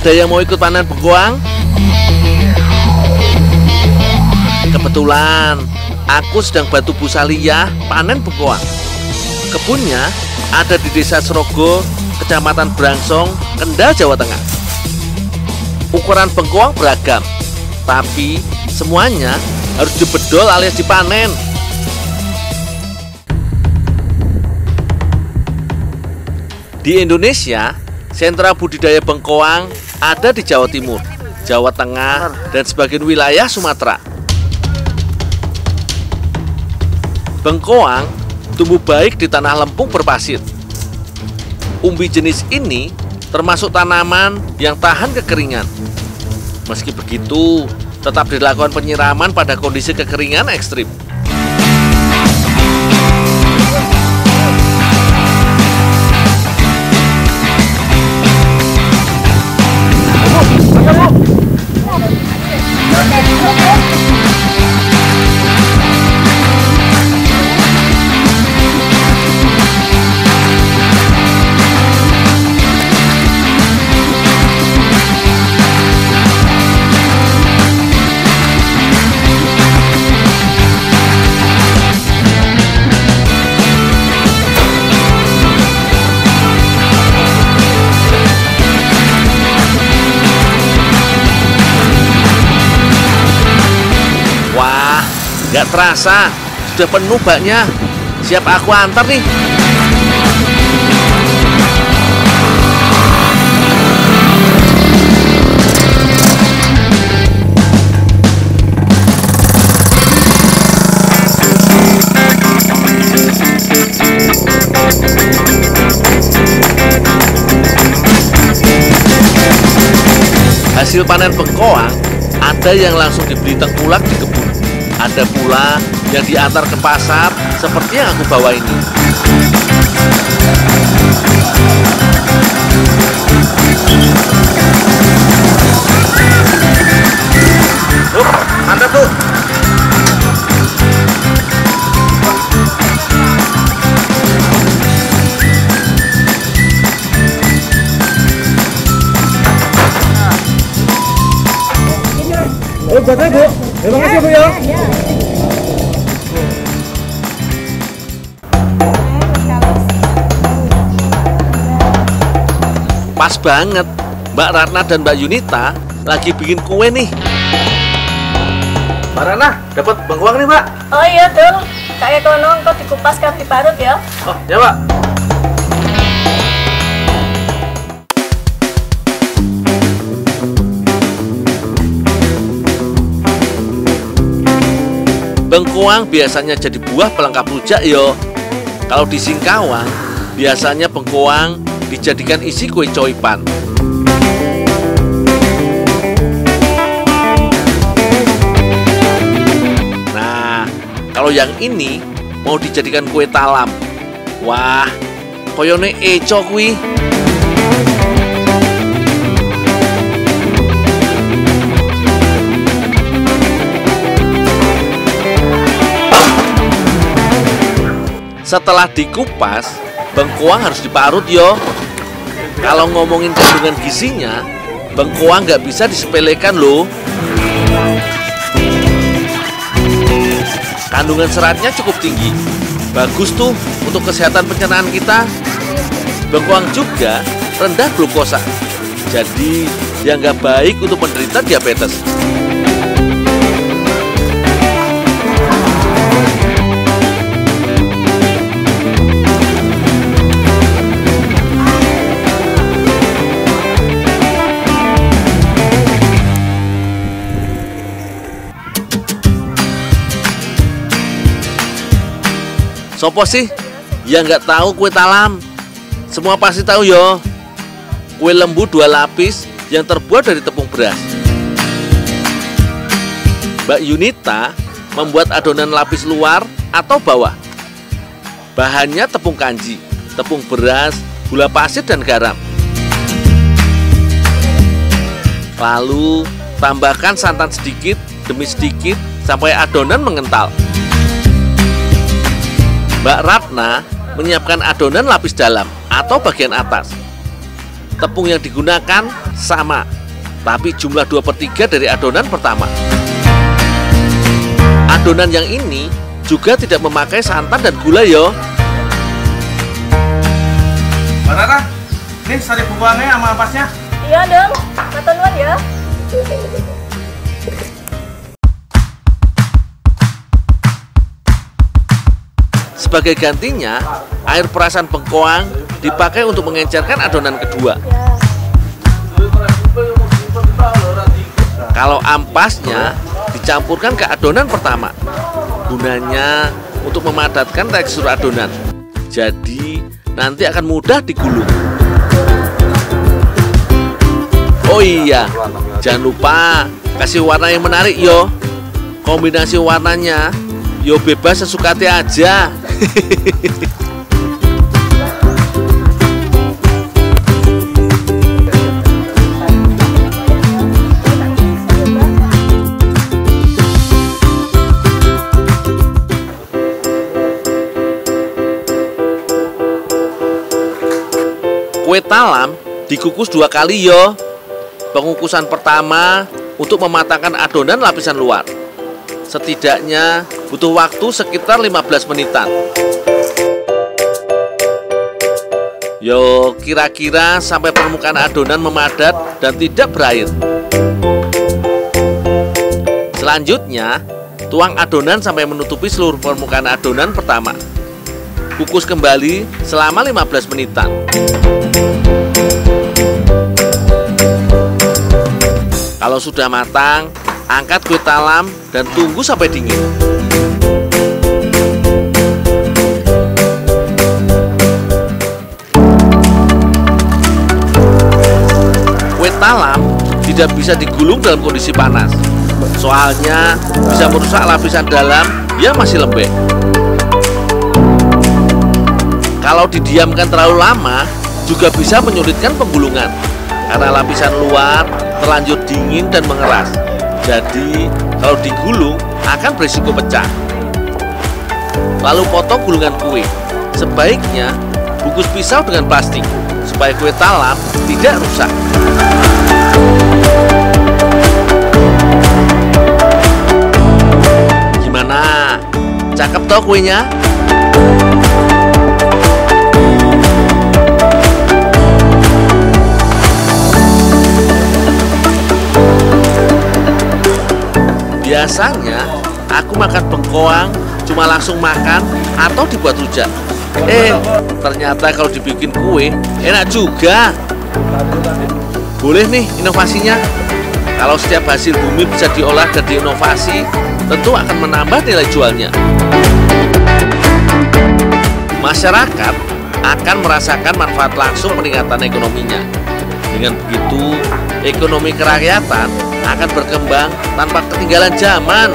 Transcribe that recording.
Ada yang mau ikut panen bengkoang? Kebetulan aku sedang bantu Bu Saliyah panen bengkoang. Kebunnya ada di Desa Serogo, Kecamatan Brangsong, Kendal, Jawa Tengah. Ukuran bengkoang beragam, tapi semuanya harus dibedol alias dipanen. Di Indonesia, sentra budidaya bengkoang ada di Jawa Timur, Jawa Tengah, dan sebagian wilayah Sumatera. Bengkoang tumbuh baik di tanah lempung berpasir. Umbi jenis ini termasuk tanaman yang tahan kekeringan. Meski begitu, tetap dilakukan penyiraman pada kondisi kekeringan ekstrim. Nggak terasa sudah penuh baknya. Siap aku antar nih. Hasil panen bengkoang ada yang langsung dibeli tengkulak di. Ada pula yang diantar ke pasar seperti yang aku bawa ini. Yuk, antar tuh. Oh, Bu. Terima kasih, Bu ya. Pas banget, Mbak Ratna dan Mbak Yunita lagi bikin kue nih. Mbak Ratna, dapat bengkoang nih, Mbak. Oh iya dong, kayak kono kok dikupas kan diparut ya. Oh, ya, Mbak. Bengkoang biasanya jadi buah pelengkap rujak yo. Kalau di Singkawang, biasanya bengkoang dijadikan isi kue coipan. Nah, kalau yang ini mau dijadikan kue talam. Wah, koyone eco kuwi. Setelah dikupas, bengkoang harus diparut yo. Kalau ngomongin kandungan gizinya, bengkoang nggak bisa disepelekan loh. Kandungan seratnya cukup tinggi. Bagus tuh untuk kesehatan pencernaan kita. Bengkoang juga rendah glukosa. Jadi yang nggak baik untuk penderita diabetes. Sopo sih yang nggak tahu kue talam? Semua pasti tahu yo. Kue lembu dua lapis yang terbuat dari tepung beras. Mbak Yunita membuat adonan lapis luar atau bawah. Bahannya tepung kanji, tepung beras, gula pasir dan garam. Lalu tambahkan santan sedikit demi sedikit sampai adonan mengental. Mbak Ratna menyiapkan adonan lapis dalam atau bagian atas. Tepung yang digunakan sama, tapi jumlah 2 per 3 dari adonan pertama. Adonan yang ini juga tidak memakai santan dan gula yo. Mbak Tata, nih sari bawangnya sama ampasnya. Iya dong, nuwun ya. Sebagai gantinya, air perasan bengkoang dipakai untuk mengencerkan adonan kedua. Kalau ampasnya dicampurkan ke adonan pertama. Gunanya untuk memadatkan tekstur adonan. Jadi nanti akan mudah digulung. Oh iya, jangan lupa kasih warna yang menarik yo. Kombinasi warnanya yo bebas sesuka hati aja. Kue talam dikukus dua kali yo. Pengukusan pertama untuk mematangkan adonan lapisan luar. Setidaknya butuh waktu sekitar 15 menitan. Yo, kira-kira sampai permukaan adonan memadat dan tidak berair. Selanjutnya, tuang adonan sampai menutupi seluruh permukaan adonan pertama. Kukus kembali selama 15 menitan. Kalau sudah matang, angkat kue talam dan tunggu sampai dingin. Kue talam tidak bisa digulung dalam kondisi panas. Soalnya bisa merusak lapisan dalam yang masih lembek. Kalau didiamkan terlalu lama, juga bisa menyulitkan penggulungan karena lapisan luar terlanjur dingin dan mengeras. Jadi, kalau digulung akan berisiko pecah. Lalu potong gulungan kue. Sebaiknya bungkus pisau dengan plastik supaya kue talam tidak rusak. Gimana? Cakep toh kuenya? Biasanya aku makan bengkoang cuma langsung makan atau dibuat rujak. Eh, ternyata kalau dibikin kue enak juga. Boleh nih inovasinya. Kalau setiap hasil bumi bisa diolah dan diinovasi, tentu akan menambah nilai jualnya. Masyarakat akan merasakan manfaat langsung peningkatan ekonominya. Dengan begitu, ekonomi kerakyatan akan berkembang tanpa ketinggalan zaman.